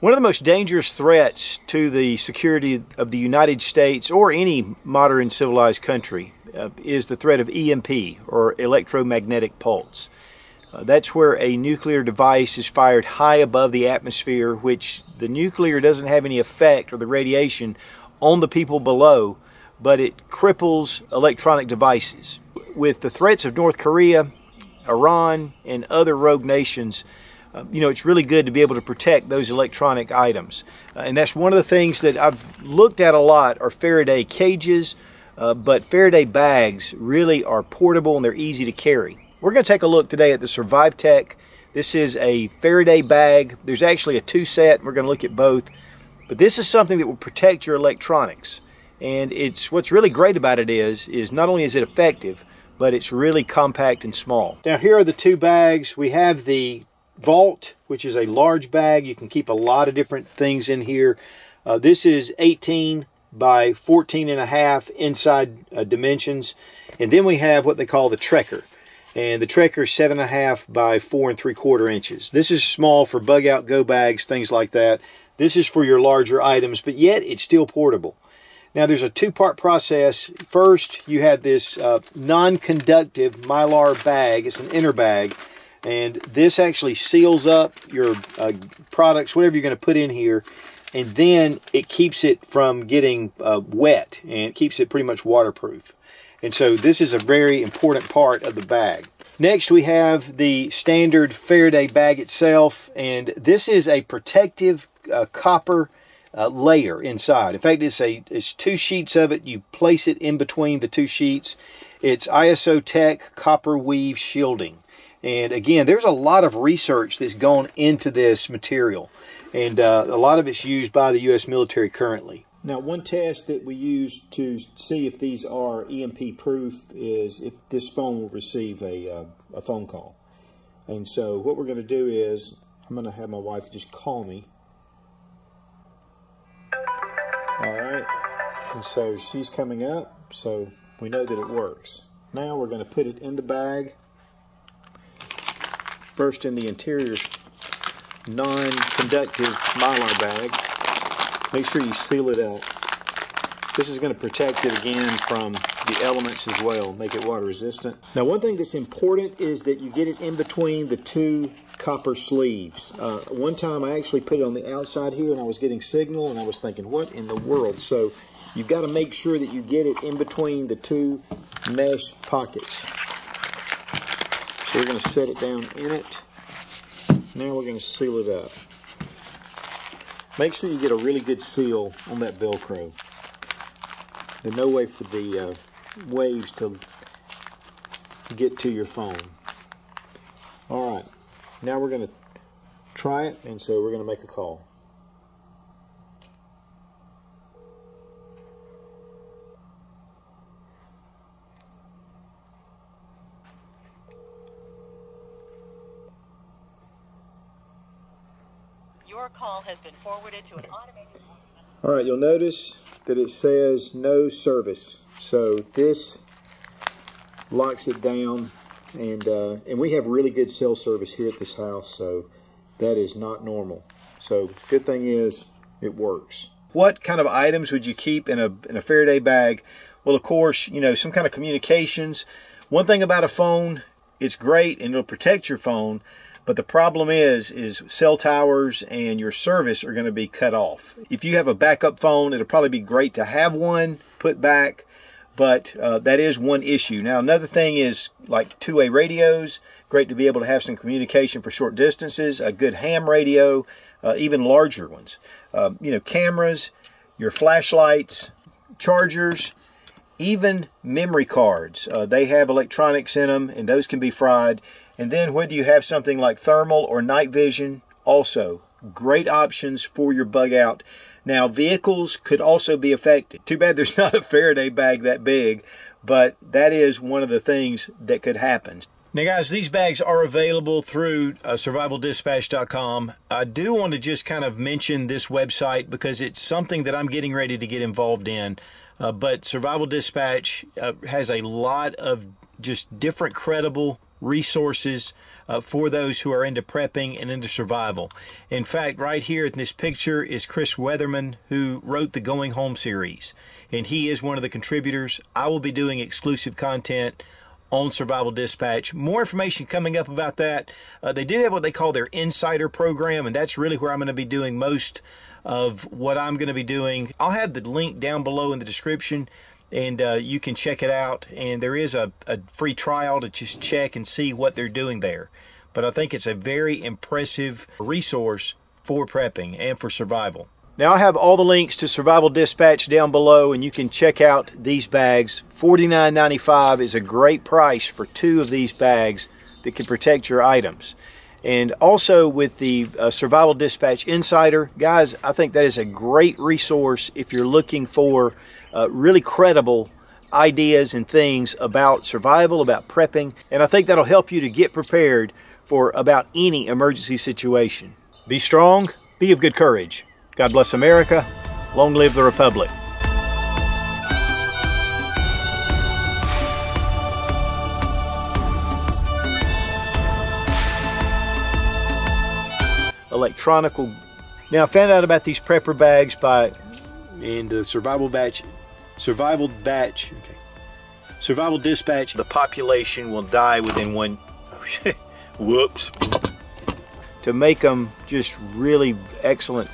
One of the most dangerous threats to the security of the United States or any modern civilized country uh, is the threat of EMP or electromagnetic pulse. Uh, that's where a nuclear device is fired high above the atmosphere, which the nuclear doesn't have any effect or the radiation on the people below, but it cripples electronic devices. With the threats of North Korea, Iran, and other rogue nations, uh, you know, it's really good to be able to protect those electronic items. Uh, and that's one of the things that I've looked at a lot are Faraday cages, uh, but Faraday bags really are portable and they're easy to carry. We're going to take a look today at the Survive Tek. This is a Faraday bag. There's actually a two set. We're going to look at both. But this is something that will protect your electronics. And it's what's really great about it is, is not only is it effective, but it's really compact and small. Now here are the two bags. We have the Vault, which is a large bag. You can keep a lot of different things in here. Uh, this is 18 by 14 and a half inside uh, dimensions. And then we have what they call the Trekker. And the Trekker is seven and a half by four and three quarter inches. This is small for bug out go bags, things like that. This is for your larger items, but yet it's still portable. Now there's a two-part process. First, you have this uh, non-conductive mylar bag. It's an inner bag and this actually seals up your uh, products, whatever you're going to put in here, and then it keeps it from getting uh, wet and keeps it pretty much waterproof. And so this is a very important part of the bag. Next we have the standard Faraday bag itself and this is a protective uh, copper uh, layer inside. In fact, it's a it's two sheets of it. You place it in between the two sheets. It's ISO Tech copper weave shielding. And again, there's a lot of research that's gone into this material, and uh, a lot of it's used by the U.S. military currently. Now, one test that we use to see if these are EMP proof is if this phone will receive a, uh, a phone call. And so, what we're going to do is, I'm going to have my wife just call me. All right. And so, she's coming up, so we know that it works. Now, we're going to put it in the bag First in the interior non-conductive mylar bag. Make sure you seal it out. This is going to protect it again from the elements as well, make it water resistant. Now one thing that's important is that you get it in between the two copper sleeves. Uh, one time I actually put it on the outside here and I was getting signal and I was thinking, what in the world? So you've got to make sure that you get it in between the two mesh pockets. So we're going to set it down in it. Now we're going to seal it up. Make sure you get a really good seal on that Velcro. There's no way for the uh, waves to get to your phone. All right, now we're going to try it, and so we're going to make a call. Your call has been forwarded to an automated. All right, you'll notice that it says no service. So this locks it down, and uh, and we have really good cell service here at this house, so that is not normal. So good thing is it works. What kind of items would you keep in a in a Faraday bag? Well, of course, you know some kind of communications. One thing about a phone, it's great and it'll protect your phone but the problem is, is cell towers and your service are going to be cut off. If you have a backup phone, it'll probably be great to have one put back, but uh, that is one issue. Now, another thing is like two-way radios. Great to be able to have some communication for short distances. A good ham radio, uh, even larger ones. Uh, you know, cameras, your flashlights, chargers, even memory cards. Uh, they have electronics in them, and those can be fried. And then whether you have something like thermal or night vision, also great options for your bug out. Now, vehicles could also be affected. Too bad there's not a Faraday bag that big, but that is one of the things that could happen. Now, guys, these bags are available through uh, survivaldispatch.com. I do want to just kind of mention this website because it's something that I'm getting ready to get involved in. Uh, but Survival Dispatch uh, has a lot of just different credible resources uh, for those who are into prepping and into survival. In fact, right here in this picture is Chris Weatherman, who wrote the Going Home series, and he is one of the contributors. I will be doing exclusive content on Survival Dispatch. More information coming up about that. Uh, they do have what they call their insider program, and that's really where I'm going to be doing most of what I'm going to be doing. I'll have the link down below in the description and uh, you can check it out. And there is a, a free trial to just check and see what they're doing there. But I think it's a very impressive resource for prepping and for survival. Now I have all the links to Survival Dispatch down below and you can check out these bags. $49.95 is a great price for two of these bags that can protect your items. And also with the uh, Survival Dispatch Insider, guys, I think that is a great resource if you're looking for uh, really credible ideas and things about survival, about prepping, and I think that'll help you to get prepared for about any emergency situation. Be strong, be of good courage. God bless America. Long live the Republic. Electronical. Now I found out about these prepper bags by in the survival batch survival batch okay. Survival dispatch. the population will die within one whoops. To make them just really excellent